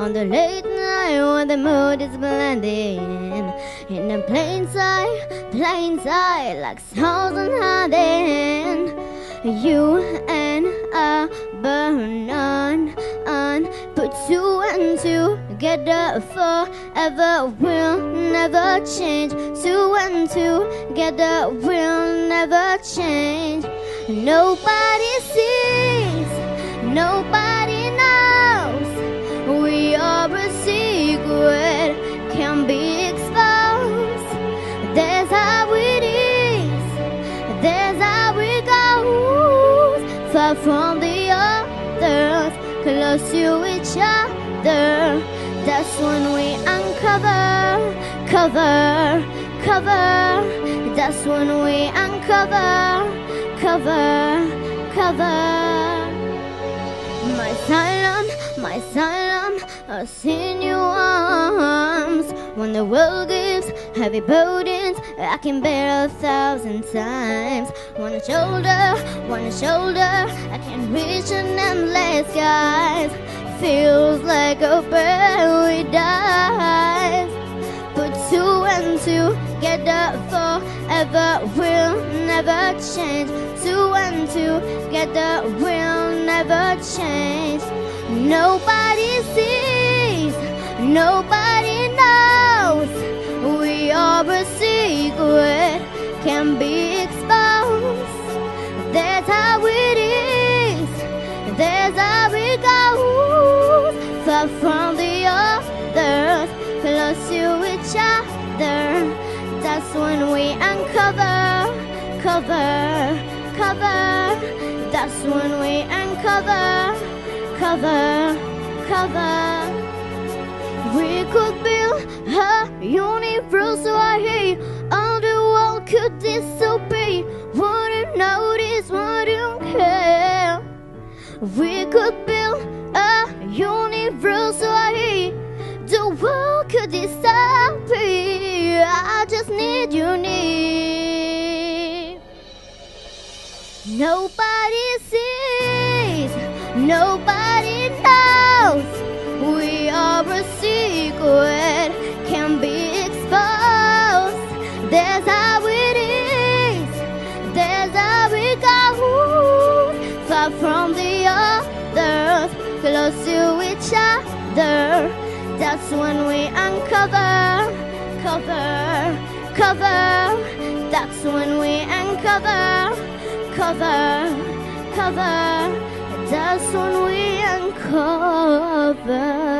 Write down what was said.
on the late night, when the mood is blending. In the plain sight, plain sight, like stars on hiding. You and I burn on, on. Put two and two together forever will never change. Two and two together will never change. Nobody sees, Far from the others, close to each other. That's when we uncover, cover, cover. That's when we uncover, cover, cover. My asylum, my asylum, I'll in your arms. When the world gives heavy burdens, I can bear a thousand times. One shoulder, one shoulder, I can reach an endless skies. Feels like a bird dive. Put two and two together forever will never change. Two and two together will never change. Nobody sees, nobody exposed. That's how it is. That's how it goes. Far from the others, close to each other. That's when we uncover, cover, cover. That's when we uncover, cover, cover. We could build a universe where all We could build a universe where the world could disappear. I just need you near. Nobody sees, nobody knows. We are a secret, can be exposed. That's how it is, that's how. Far from the close to each other. That's when we uncover, cover, cover. That's when we uncover, cover, cover. That's when we uncover.